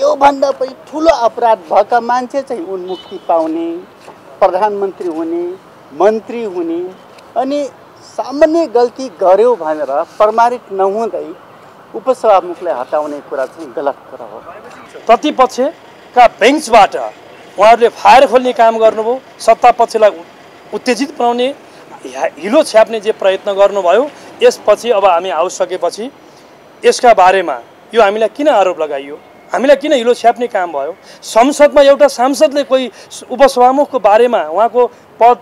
योभन्दा पनि ठुलो अपराध भएका मान्छे चाहिँ उन्मुक्ति पाउने प्रधानमन्त्री हुने मन्त्री हुने अनि सामान्य गल्ती गर्यो भनेर प्रमाणित नहुँदै उपसभामुखलाई हटाउने कुरा चाहिँ गलत कुरा हो। प्रतिपक्षका बेन्चबाट उहाँहरूले फायर खोल्ने काम गर्नुभयो सत्ता पक्षलाई उत्तेजित बनाउने हिलो छ्याप्ने जे प्रयत्न गर्नुभयो यसपछि अब हामी हाउस सकेपछि यसका बारेमा यो हामीलाई किन आरोप लगाइयो? हामीलाई किन हिलो छ्याप्ने काम भयो? संसदमा एउटा सांसदले कोही उपसभामुखको बारेमा उहाँको पद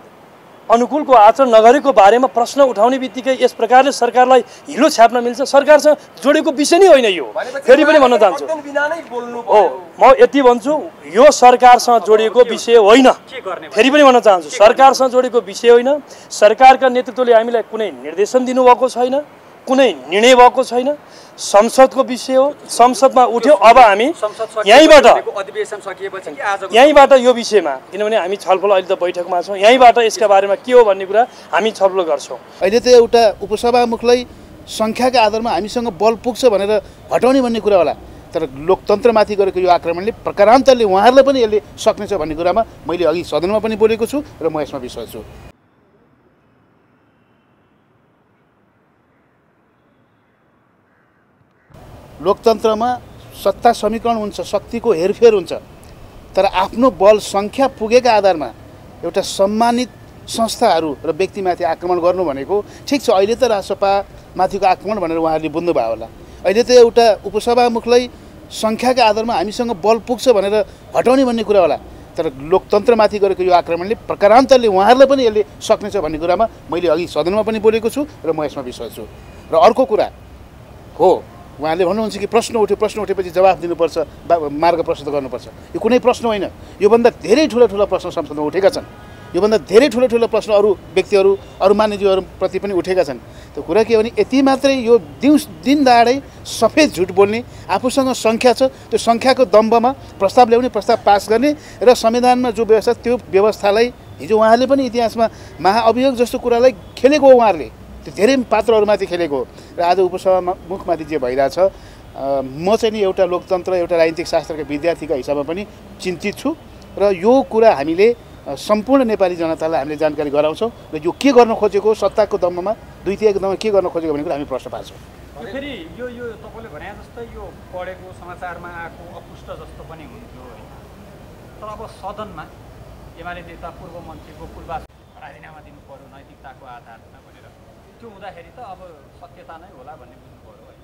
अनुकूलको आचरण नगरेको बारेमा प्रश्न उठाउने बित्तिकै यस प्रकारले सरकारलाई हिलो छ्याप्न मिल्छ। सरकारसँग जोडेको विषय नै होइन यो। फेरि पनि भन्न चाहन्छु। बिना नै बोल्नु हो म यति भन्छु यो सरकारसँग जोडिएको विषय होइन। फेरि पनि भन्न चाहन्छु सरकारसँग जोडिएको विषय होइन। सरकारका नेतृत्वले हामीलाई कुनै निर्देशन दिनुभएको छैन। कुनै निर्णय भएको छैन। संसदको विषय हो। संसदमा उठ्यो। अब हामी यहीँबाट यहीँबाट यो विषयमा किनभने हामी छलफल अहिले त बैठकमा छौँ। यहीँबाट यसका बारेमा के हो भन्ने कुरा हामी छलफल गर्छौँ। अहिले त एउटा उपसभामुखलाई सङ्ख्याका आधारमा हामीसँग बल पुग्छ भनेर हटाउने भन्ने कुरा होला। तर लोकतन्त्रमाथि गरेको यो आक्रमणले प्रकारान्तरले उहाँहरूलाई पनि यसले सक्नेछ भन्ने कुरामा मैले अघि सदनमा पनि बोलेको छु र म यसमा विश्वास छु। लोकतन्त्रमा सत्ता समीकरण हुन्छ शक्तिको हेरफेर हुन्छ। तर आफ्नो बल सङ्ख्या पुगेका आधारमा एउटा सम्मानित संस्थाहरू र व्यक्तिमाथि आक्रमण गर्नु भनेको ठिक छ। अहिले त राजसपामाथिको आक्रमण भनेर उहाँहरूले बुझ्नुभयो होला। अहिले त एउटा उपसभामुखलाई सङ्ख्याका आधारमा हामीसँग बल पुग्छ भनेर हटाउने भन्ने कुरा होला। तर लोकतन्त्रमाथि गरेको यो आक्रमणले प्रकारान्तरले उहाँहरूलाई पनि यसले सक्नेछ भन्ने कुरामा मैले अघि सदनमा पनि बोलेको छु र म यसमा विश्वास छु। र अर्को कुरा हो उहाँले भन्नुहुन्छ कि प्रश्न उठ्यो प्रश्न उठेपछि जवाफ दिनुपर्छ मार्ग प्रशस्त गर्नुपर्छ। यो कुनै प्रश्न होइन। योभन्दा धेरै ठुला ठुला प्रश्न संसदमा उठेका छन्। योभन्दा धेरै ठुलो ठुलो प्रश्न अरू व्यक्तिहरू अरू मान्यजीहरूप्रति पनि उठेका छन्। त्यो कुरा के हो भने यति मात्रै यो दिउँ दिन दहाडै सफेद झुट बोल्ने आफूसँग सङ्ख्या छ त्यो सङ्ख्याको दम्बमा प्रस्ताव ल्याउने प्रस्ताव पास गर्ने र संविधानमा जो व्यवस्था त्यो व्यवस्थालाई हिजो उहाँहरूले पनि इतिहासमा महाअभियोग जस्तो कुरालाई खेलेको हो उहाँहरूले। त्यो धेरै पात्रहरूमाथि खेलेको र आज उपसभामा मुखमाथि जे भइरहेछ म चाहिँ नि एउटा लोकतन्त्र एउटा राजनीतिक शास्त्रका विद्यार्थीका हिसाबमा पनि चिन्तित छु र यो कुरा हामीले सम्पूर्ण नेपाली जनतालाई हामीले जानकारी गराउँछौँ र यो के गर्न खोजेको सत्ताको दम्बमा दुई तिहाईको दम्बमा के गर्न खोजेको भन्ने कुरा हामी प्रश्न पार्छौँ। फेरि यो यो तपाईँले भने जस्तै यो पढेको समाचारमा आएको अपुष्ट जस्तो पनि हुन्थ्यो तर अब सदनमा एमाले नेता पूर्व मन्त्री गोकुलवास राजीनामा दिनु पर्यो नैतिकताको आधारमा त्यो हुँदाखेरि त अब सत्यता नै होला भन्ने बुझ्नु पऱ्यो है।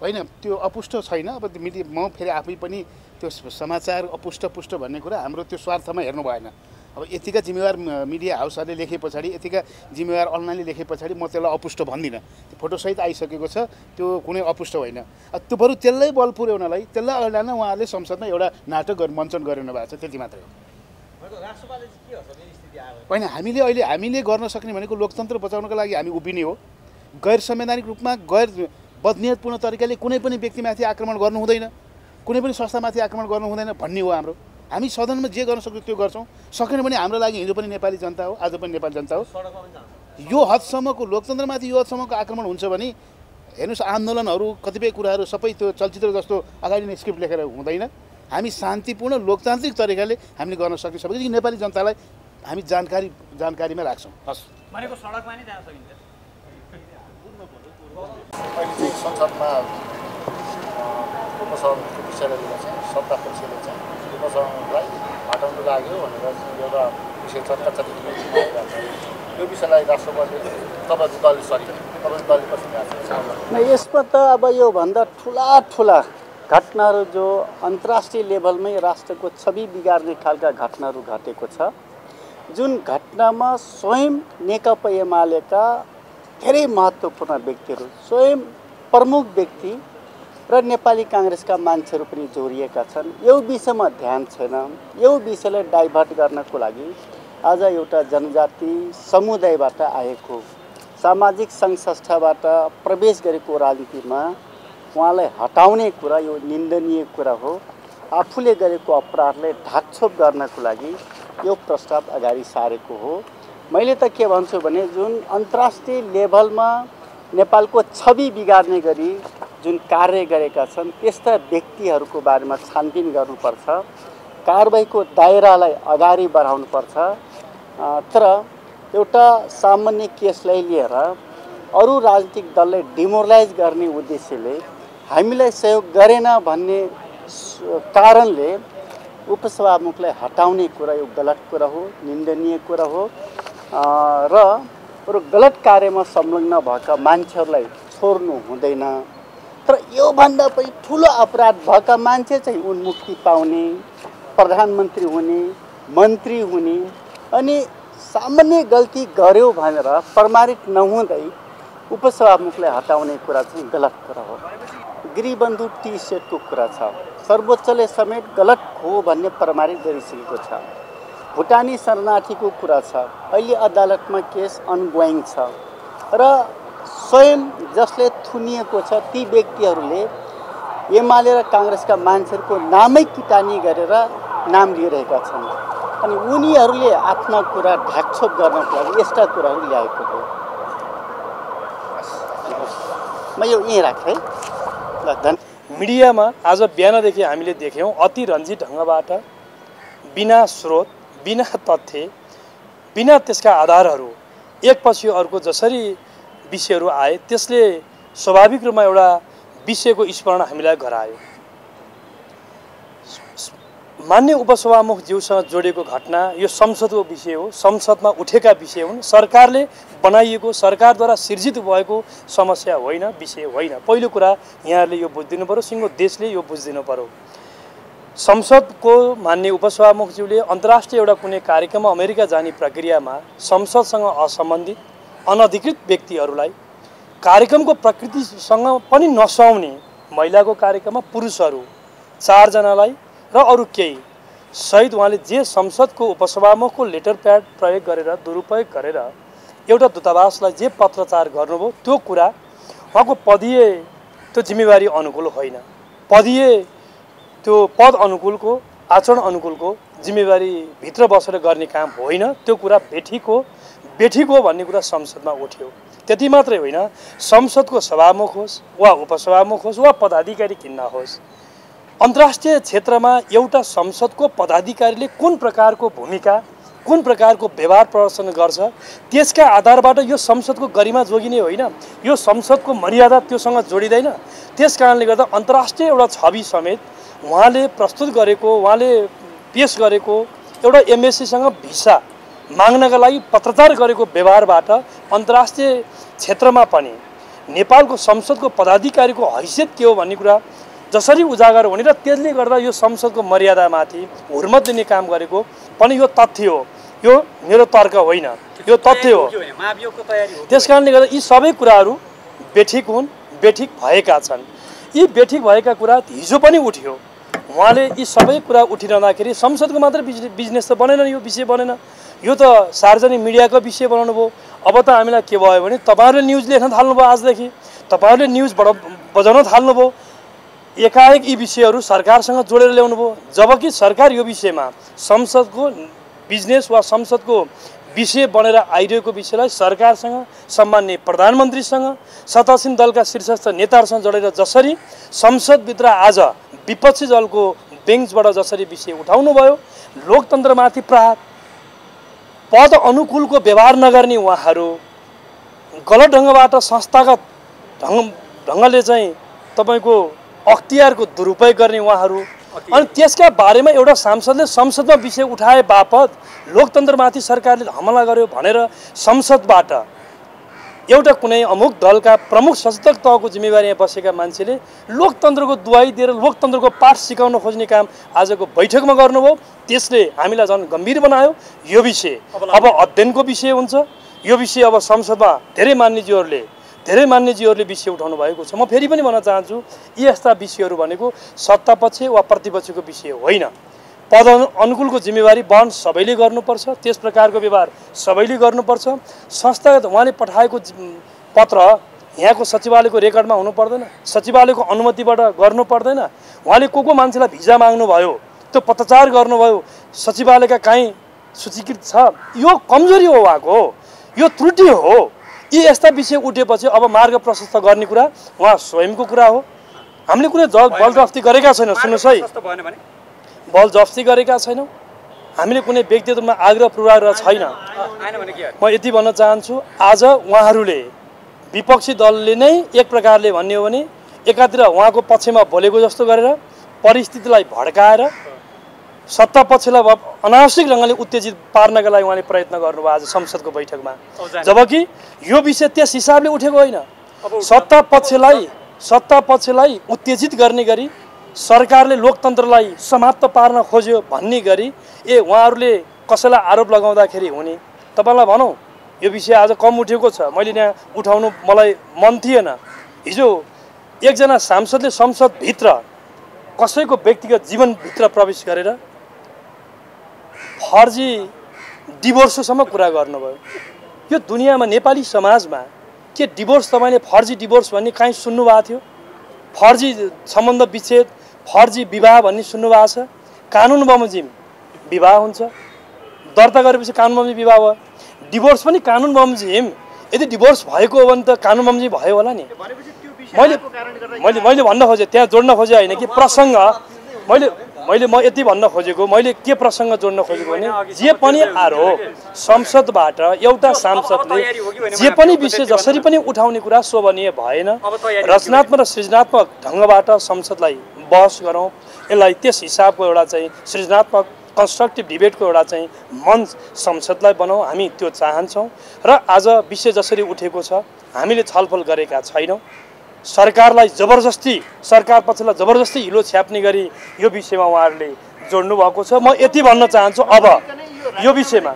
होइन त्यो अपुष्ट छैन अब मिडिया म फेरि आफै पनि त्यो समाचार अपुष्ट पुष्ट भन्ने कुरा हाम्रो त्यो स्वार्थमा हेर्नु भएन। अब यतिका जिम्मेवार मिडिया हाउसहरूले लेखे पछाडि यतिका जिम्मेवार अनलाइनले लेखे पछाडि म त्यसलाई अपुष्ट भन्दिनँ। त्यो फोटोसहित आइसकेको छ त्यो कुनै अपुष्ट होइन। अब त्यो बरु त्यसलाई बल पुर्याउनलाई त्यसलाई अगाडि लान उहाँहरूले संसदमा एउटा नाटक गर मञ्चन गरिरहनु भएको छ त्यति मात्रै हो। होइन हामीले अहिले हामीले गर्न सक्ने भनेको लोकतन्त्र बचाउनको लागि हामी उभिने हो। गैर संवैधानिक रूपमा गैर बदनियतपूर्ण तरिकाले कुनै पनि व्यक्तिमाथि आक्रमण गर्नु हुँदैन कुनै पनि संस्थामाथि आक्रमण गर्नु हुँदैन भन्ने हो हाम्रो। हामी सदनमा जे गर्न सक्छौँ त्यो गर्छौँ। सकेन भने हाम्रो लागि हिजो पनि नेपाली जनता हो आज पनि नेपाली जनता हो। यो हदसम्मको लोकतन्त्रमाथि यो हदसम्मको आक्रमण हुन्छ भने हेर्नुहोस् आन्दोलनहरू कतिपय कुराहरू सबै त्यो चलचित्र जस्तो अगाडि नै स्क्रिप्ट लेखेर हुँदैन। हामी शान्तिपूर्ण लोकतान्त्रिक तरिकाले हामीले गर्न सक्ने सबै नेपाली जनतालाई हामी जानकारी जानकारीमा राख्छौँ। हस्। भनेको सडकमा नै जान सकिन्छ। अहिले चाहिँ संसदमा उपसभामुखको विषयलाई लिएर चाहिँ सत्ता पक्षले चाहिँ उपसभामुखलाई हटाउनु लाग्यो भनेर चाहिँ एउटा विषय चर्चा चर्चा यो विषयलाई राष्ट्रपतिले तपाईँको दलले सरी तपाईँको दलले न यसमा त अब योभन्दा ठुला ठुला घटनाहरू जो अन्तर्राष्ट्रिय लेभलमै राष्ट्रको छवि बिगार्ने खालका घटनाहरू घटेको छ। जुन घटनामा स्वयं नेकपा एमालेका धेरै महत्त्वपूर्ण व्यक्तिहरू स्वयं प्रमुख व्यक्ति र नेपाली काङ्ग्रेसका मान्छेहरू पनि जोडिएका छन्। यो विषयमा ध्यान छैन। यो विषयलाई डाइभर्ट गर्नको लागि आज एउटा जनजाति समुदायबाट आएको सामाजिक सङ्घ संस्थाबाट प्रवेश गरेको राजनीतिमा उहाँलाई हटाउने कुरा यो निन्दनीय कुरा हो। आफूले गरेको अपराधलाई ढाकछोप गर्नको लागि यो प्रस्ताव अगाडि सारेको हो। मैले त के भन्छु भने जुन अन्तर्राष्ट्रिय लेभलमा नेपालको छवि बिगार्ने गरी जुन कार्य गरेका छन् त्यस्ता व्यक्तिहरूको बारेमा छानबिन गर्नुपर्छ कारवाहीको दायरालाई अगाडि बढाउनुपर्छ। तर एउटा सामान्य केसलाई लिएर अरू राजनीतिक दललाई डिमोरलाइज गर्ने उद्देश्यले हामीलाई सहयोग गरेन भन्ने कारणले उपसभामुखलाई हटाउने कुरा यो गलत कुरा हो निन्दनीय कुरा हो। र अरू गलत कार्यमा संलग्न भएका मान्छेहरूलाई छोड्नु हुँदैन। तर योभन्दा पनि ठुलो अपराध भएका मान्छे चाहिँ उन्मुक्ति पाउने प्रधानमन्त्री हुने मन्त्री हुने अनि सामान्य गल्ती गर्यो भनेर प्रमाणित नहुँदै उपसभामुखलाई हटाउने कुरा चाहिँ गलत कुरा हो। गृहबन्धु टी सेटको कुरा छ सर्वोच्चले समेत गलत हो भन्ने प्रमाणित गरिसकेको छ। भुटानी शरणार्थीको कुरा छ अहिले अदालतमा केस अनगोइङ छ। र स्वयं जसले थुनिएको छ ती व्यक्तिहरूले एमाले र काङ्ग्रेसका मान्छेहरूको नामै किटानी गरेर नाम लिइरहेका छन्। अनि उनीहरूले आफ्ना कुरा ढाकछोप गर्नको लागि यस्ता कुराहरू ल्याएको हो। म यो यहीँ राखेँ धन। मिडियामा आज बिहानदेखि हामीले देख्यौँ अति रन्जित ढङ्गबाट बिना स्रोत बिना तथ्य बिना त्यसका आधारहरू। एकपछि अर्को जसरी विषयहरू आए त्यसले स्वाभाविक रूपमा एउटा विषयको स्मरण हामीलाई गरायो। मान्य उपसभामुख ज्यूसँग जोडिएको घटना यो संसदको विषय हो। संसदमा उठेका विषय हुन्। सरकारले बनाइएको सरकारद्वारा सिर्जित भएको समस्या होइन विषय होइन। पहिलो कुरा यहाँहरूले यो बुझिदिनु पऱ्यो सिङ्गो देशले यो बुझिदिनु पऱ्यो संसदको मान्य उपसभामुखज्यूले अन्तर्राष्ट्रिय एउटा कुनै कार्यक्रममा अमेरिका जाने प्रक्रियामा संसदसँग असम्बन्धित अनधिकृत व्यक्तिहरूलाई कार्यक्रमको प्रकृतिसँग पनि नसुहाउने महिलाको कार्यक्रममा पुरुषहरू चारजनालाई र अरू केही। सहित उहाँले जे संसदको उपसभामुखको लेटर प्याड प्रयोग गरेर दुरुपयोग गरेर एउटा दूतावासलाई जे पत्रचार गर्नुभयो त्यो कुरा उहाँको पदीय त्यो जिम्मेवारी अनुकूल होइन। पदीय त्यो पद अनुकूलको आचरण अनुकूलको जिम्मेवारी भित्र बसेर गर्ने काम होइन त्यो कुरा बेठिक बेठिक भन्ने कुरा संसदमा उठ्यो। त्यति मात्रै होइन संसदको सभामुख होस् वा उपसभामुख होस् वा पदाधिकारी किन्न होस्। अन्तर्राष्ट्रिय क्षेत्रमा एउटा संसदको पदाधिकारीले कुन प्रकारको भूमिका कुन प्रकारको व्यवहार प्रदर्शन गर्छ त्यसका आधारबाट यो संसदको गरिमा जोगिने होइन यो संसदको मर्यादा त्योसँग जोडिँदैन। त्यस कारणले गर्दा अन्तर्राष्ट्रिय एउटा छवि समेत उहाँले प्रस्तुत गरेको उहाँले पेस गरेको एउटा एमएससीसँग भिसा माग्नका लागि पत्रचार गरेको व्यवहारबाट अन्तर्राष्ट्रिय क्षेत्रमा पनि नेपालको संसदको पदाधिकारीको हैसियत के हो भन्ने कुरा जसरी उजागर हुने र त्यसले गर्दा यो संसदको मर्यादामाथि हुर्मत दिने काम गरेको पनि यो तथ्य हो। यो मेरो तर्क होइन। यो तथ्य हो। त्यस कारणले गर्दा यी सबै कुराहरू बेठिक हुन् बेठिक भएका छन्। यी बेठिक भएका कुरा हिजो पनि उठ्यो। उहाँले यी सबै कुरा उठिरहँदाखेरि संसदको मात्र बिज- बिजनेस त बनेन यो विषय बनेन। यो त सार्वजनिक मिडियाको विषय बनाउनु भयो अब त हामीलाई के भयो भने तपाईँहरूले न्युज लेख्न थाल्नुभयो आजदेखि। तपाईँहरूले न्युज बढ बजाउन थाल्नुभयो। एकाएक यी विषयहरू सरकारसँग जोडेर ल्याउनु भयो। जबकि सरकार यो विषयमा संसदको बिजनेस वा संसदको विषय बनेर आइरहेको विषयलाई सरकारसँग सम्मान्य प्रधानमन्त्रीसँग सत्तासीन दलका शीर्षस्थ नेताहरूसँग जोडेर जसरी संसदभित्र आज विपक्षी दलको बेन्चबाट जसरी विषय उठाउनु भयो लोकतन्त्रमाथि प्रहार पद अनुकूलको व्यवहार नगर्ने उहाँहरू गलत ढङ्गबाट संस्थागत ढङ्ग ढङ्गले चाहिँ तपाईँको अख्तियारको दुरुपयोग गर्ने उहाँहरू। अनि त्यसका बारेमा एउटा सांसदले संसदमा विषय उठाए बापत लोकतन्त्रमाथि सरकारले हमला गर्यो भनेर संसदबाट एउटा कुनै अमुक दलका प्रमुख सचेतक तहको जिम्मेवारीमा बसेका मान्छेले लोकतन्त्रको दुवाई दिएर लोकतन्त्रको पाठ सिकाउन खोज्ने काम आजको बैठकमा गर्नुभयो। त्यसले हामीलाई झन् गम्भीर बनायो। यो विषय अब अध्ययनको विषय हुन्छ। यो विषय अब संसदमा धेरै मान्यजीहरूले धेरै मान्यजीहरूले विषय उठाउनु भएको छ। म फेरि पनि भन्न चाहन्छु यी यस्ता विषयहरू भनेको सत्तापक्ष वा प्रतिपक्षको विषय होइन। पद अनु- अनुकूलको जिम्मेवारी वहन सबैले गर्नुपर्छ त्यस प्रकारको व्यवहार सबैले गर्नुपर्छ। संस्थागत उहाँले पठाएको पत्र यहाँको सचिवालयको रेकर्डमा हुनु पर्दैन सचिवालयको अनुमतिबाट गर्नु पर्दैन। उहाँले को को मान्छेलाई भिजा माग्नुभयो त्यो पत्रचार गर्नुभयो सचिवालयका काहीँ सूचीकृत छ? यो कमजोरी हो उहाँको यो त्रुटि हो। यी यस्ता विषय उठेपछि अब मार्ग प्रशस्त गर्ने कुरा उहाँ स्वयंको कुरा हो। हामीले कुनै जल बल जफ्ती गरेका छैनौँ सुन्नुहोस् है। बल जफ्ती गरेका छैनौँ। हामीले कुनै व्यक्तित्वमा आग्रह पूर्वाग्रह छैन। म यति भन्न चाहन्छु आज उहाँहरूले विपक्षी दलले नै एक प्रकारले भन्ने हो भने एकातिर उहाँको पक्षमा बोलेको जस्तो गरेर परिस्थितिलाई भड्काएर सत्ता पक्षलाई अनावश्यक ढङ्गले उत्तेजित पार्नका लागि उहाँले प्रयत्न गर्नुभयो आज संसदको बैठकमा। जबकि यो विषय त्यस हिसाबले उठेको होइन। सत्ता पक्षलाई सत्ता पक्षलाई उत्तेजित गर्ने गरी सरकारले लोकतन्त्रलाई समाप्त पार्न खोज्यो भन्ने गरी ए उहाँहरूले कसैलाई आरोप लगाउँदाखेरि हुने। तपाईँलाई भनौँ यो विषय आज कम उठेको छ। मैले यहाँ उठाउनु मलाई मन थिएन। हिजो एकजना सांसदले संसदभित्र कसैको व्यक्तिगत जीवनभित्र प्रवेश गरेर फर्जी डिभोर्ससम्म कुरा गर्नुभयो। यो दुनियाँमा नेपाली समाजमा के डिभोर्स तपाईँले फर्जी डिभोर्स भन्ने काहीँ सुन्नुभएको थियो? फर्जी सम्बन्ध विच्छेद फर्जी विवाह भन्ने सुन्नुभएको छ? कानुन बमोजिम विवाह हुन्छ। दर्ता गरेपछि कानुन बमोजिम विवाह भयो। डिभोर्स पनि कानुन बमोजिम। यदि डिभोर्स भएको हो भने त कानुन बमोजिम भयो होला नि। मैले मैले मैले भन्न खोजेँ त्यहाँ जोड्न खोजेँ होइन कि प्रसङ्ग। मैले मैले म यति भन्न खोजेको मैले के प्रसङ्ग जोड्न खोजेको भने जे पनि आरोप संसदबाट एउटा सांसदले जे पनि विषय जसरी पनि उठाउने कुरा शोभनीय भएन। रचनात्मक र सृजनात्मक ढङ्गबाट संसदलाई बहस गरौँ। यसलाई त्यस हिसाबको एउटा चाहिँ सृजनात्मक कन्स्ट्रक्टिभ डिबेटको एउटा चाहिँ मञ्च संसदलाई बनाऊ। हामी त्यो चाहन्छौँ। र आज विषय जसरी उठेको छ हामीले छलफल गरेका छैनौँ। सरकारलाई जबरजस्ती सरकार पक्षलाई जबरजस्ती हिलो छ्याप्ने गरी यो विषयमा उहाँहरूले जोड्नु भएको छ। म यति भन्न चाहन्छु अब यो विषयमा।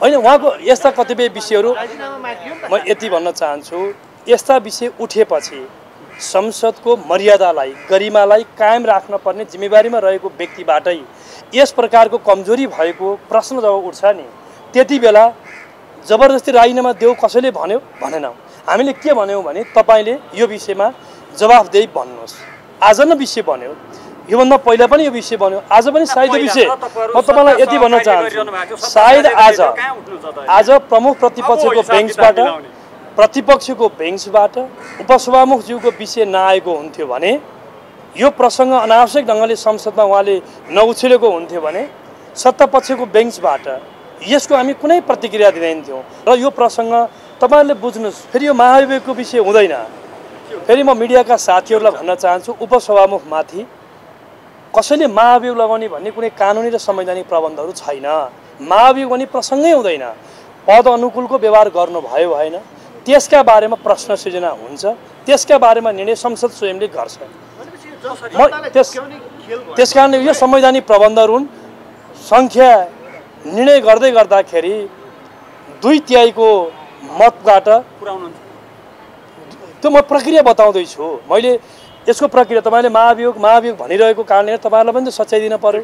होइन उहाँको यस्ता कतिपय विषयहरू म यति भन्न चाहन्छु यस्ता विषय उठेपछि संसदको मर्यादालाई गरिमालाई कायम राख्न पर्ने जिम्मेवारीमा रहेको व्यक्तिबाटै यस प्रकारको कमजोरी भएको प्रश्न जब उठ्छ नि त्यति बेला जबरजस्ती राजीनामा देऊ कसैले भन्यो भनेनौँ। हामीले के भन्यौँ भने तपाईँले यो विषयमा जवाफदेही भन्नुहोस्। आज नै विषय बन्यो। योभन्दा पहिला पनि यो विषय बन्यो। आज पनि सायद विषय म तपाईँलाई यति भन्न चाहन्छु। सायद आज आज प्रमुख प्रतिपक्षको बेन्चबाट प्रतिपक्षको बेन्चबाट उपसभामुखज्यूको विषय नआएको हुन्थ्यो भने यो प्रसङ्ग अनावश्यक ढङ्गले संसदमा उहाँले नउछिलेको हुन्थ्यो भने सत्तापक्षको बेन्चबाट यसको हामी कुनै प्रतिक्रिया दिँदैनथ्यौँ। र यो प्रसङ्ग तपाईँहरूले बुझ्नुहोस् फेरि यो महाभियोगको विषय हुँदैन। फेरि म मिडियाका साथीहरूलाई भन्न चाहन्छु उपसभामुखमाथि कसैले महाभियोग लगाउने भन्ने कुनै कानुनी र संवैधानिक प्रबन्धहरू छैन। महाभियोग भन्ने प्रसङ्गै हुँदैन। पद अनुकूलको व्यवहार गर्नुभयो भएन त्यसका बारेमा प्रश्न सृजना हुन्छ त्यसका बारेमा निर्णय संसद स्वयंले गर्छ। त्यस त्यस कारणले यो संवैधानिक प्रबन्धहरू हुन्। सङ्ख्या निर्णय गर्दै गर्दाखेरि दुई तिहाईको मतबाट त्यो म प्रक्रिया बताउँदैछु। मैले यसको प्रक्रिया तपाईँले महाभियोग महाभियोग भनिरहेको कारणले तपाईँहरूलाई पनि त सच्याइ दिन पऱ्यो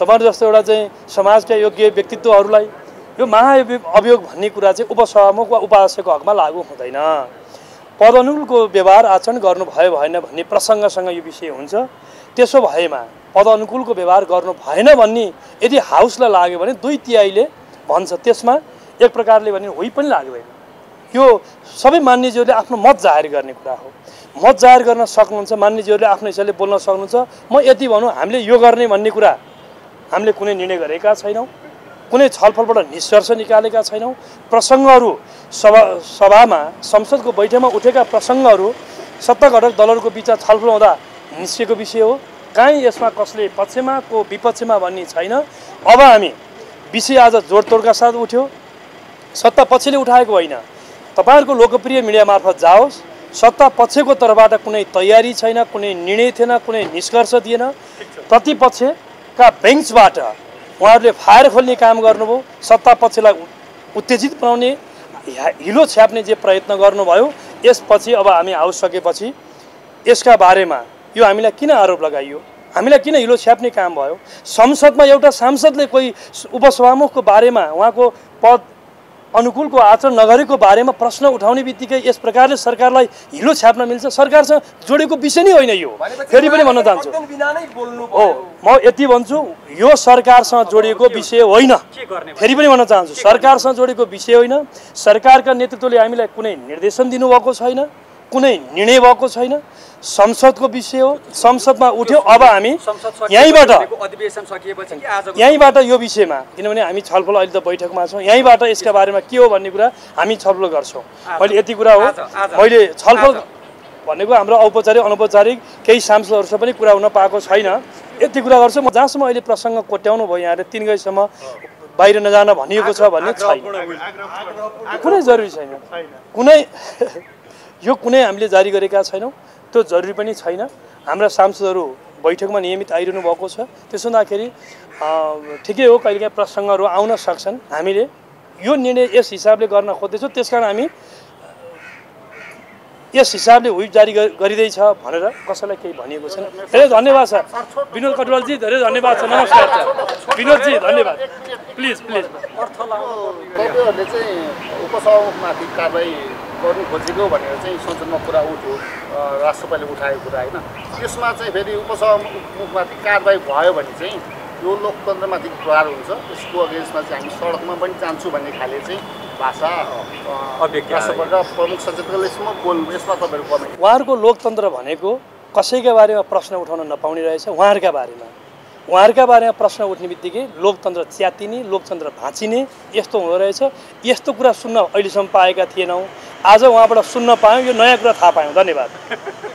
तपाईँहरू जस्तो एउटा चाहिँ समाजका योग्य व्यक्तित्वहरूलाई यो महाअभियोग अभियोग भन्ने कुरा चाहिँ उपसभामुख वा उपाध्यक्षको हकमा लागु हुँदैन। पदअनुकूलको व्यवहार आचरण गर्नुभयो भएन भन्ने प्रसङ्गसँग यो विषय हुन्छ। त्यसो भएमा पदअनुकूलको व्यवहार गर्नु भएन भन्ने यदि हाउसलाई लाग्यो भने दुई तिहाईले भन्छ। त्यसमा एक प्रकारले भने होइ पनि लाग्दैन यो सबै मान्यज्यूहरूले आफ्नो मत जाहेर गर्ने कुरा हो। मत जाहेर गर्न सक्नुहुन्छ मान्यज्यूहरूले आफ्नो हिसाबले बोल्न सक्नुहुन्छ। म यति भनौँ हामीले यो गर्ने भन्ने कुरा हामीले कुनै निर्णय गरेका छैनौँ कुनै छलफलबाट निष्कर्ष निकालेका छैनौँ। प्रसङ्गहरू सभा सभामा संसदको बैठकमा उठेका प्रसङ्गहरू सत्ता घटक दलहरूको बिचमा छलफल हुँदा निस्केको विषय हो। काहीँ यसमा कसले पक्षमा को विपक्षमा भन्ने छैन। अब हामी विषय आज जोडतोडका साथ उठ्यो। सत्ता पक्षले उठाएको होइन। तपाईँहरूको लोकप्रिय मिडिया मार्फत जाओस्। सत्ता पक्षको तर्फबाट कुनै तयारी छैन कुनै निर्णय थिएन कुनै निष्कर्ष दिएन। प्रतिपक्षका बेन्चबाट उहाँहरूले फायर खोल्ने काम गर्नुभयो। सत्ता पक्षलाई उत्तेजित बनाउने हिलो छ्याप्ने जे प्रयत्न गर्नुभयो यसपछि अब हामी हाउस सकेपछि यसका बारेमा यो हामीलाई किन आरोप लगाइयो? हामीलाई किन हिलो छ्याप्ने काम भयो? संसदमा एउटा सांसदले कोही उपसभामुखको बारेमा उहाँको पद अनुकूलको आचरण नगरेको बारेमा प्रश्न उठाउने बित्तिकै यस प्रकारले सरकारलाई हिलो छ्याप्न मिल्छ। सरकारसँग जोडेको विषय नै होइन यो। फेरि पनि भन्न चाहन्छु। हो म यति भन्छु यो सरकारसँग जोडिएको विषय होइन। फेरि पनि भन्न चाहन्छु सरकारसँग जोडेको विषय होइन। सरकारका नेतृत्वले हामीलाई कुनै निर्देशन दिनुभएको छैन। कुनै निर्णय भएको छैन। संसदको विषय हो। संसदमा उठ्यो। अब हामी यहीँबाट यहीँबाट यो विषयमा किनभने हामी छलफल अहिले त बैठकमा छौँ। यहीँबाट यसका बारेमा के हो भन्ने कुरा हामी छलफल गर्छौँ। मैले यति कुरा हो। मैले छलफल। भनेको हाम्रो औपचारिक अनौपचारिक केही सांसदहरूसँग पनि कुरा हुन पाएको छैन। यति कुरा गर्छु। म जहाँसम्म अहिले प्रसङ्ग कोट्याउनु भयो यहाँले तिन गइसम्म बाहिर नजान भनिएको छ भन्ने छैन। कुनै जरुरी छैन। कुनै यो कुनै हामीले जारी गरेका छैनौँ। त्यो जरुरी पनि छैन। हाम्रा सांसदहरू बैठकमा नियमित आइरहनु भएको छ। त्यसो हुँदाखेरि ठिकै हो कहिलेकाहीँ प्रसङ्गहरू आउन सक्छन्। हामीले यो निर्णय यस हिसाबले गर्न खोज्दैछौँ। त्यस कारण हामी यस हिसाबले हुइप जारी गरि- गरिँदैछ भनेर कसैलाई केही भनिएको छैन। धेरै धन्यवाद छ विनोद कटुवालजी धेरै धन्यवाद छ नमस्कार छ विनोदजी धन्यवाद। Please please. चाहिँ कारवाही गर्नु खोजेको भनेर चाहिँ संसदमा कुरा उठ्यो राष्ट्रपतिले उठाएको कुरा होइन। त्यसमा चाहिँ फेरि उपसभामुखमाथि कारवाही भयो भने चाहिँ यो लोकतन्त्रमाथि प्रहार हुन्छ। त्यसको अगेन्स्टमा चाहिँ हामी सडकमा पनि जान्छु भन्ने खाले चाहिँ भाषा राष्ट्रपतिका प्रमुख सचेतकले यसमा बोल यसमा तपाईँहरू कमेन्ट। उहाँहरूको लोकतन्त्र भनेको कसैका बारेमा प्रश्न उठाउन नपाउने रहेछ उहाँहरूका बारेमा? उहाँहरूका बारेमा प्रश्न उठ्ने बित्तिकै लोकतन्त्र च्यातिने लोकतन्त्र भाँचिने यस्तो हुँदो रहेछ। यस्तो कुरा सुन्न अहिलेसम्म पाएका थिएनौँ। आज उहाँबाट सुन्न पायौँ यो नयाँ कुरा थाहा पायौँ। धन्यवाद।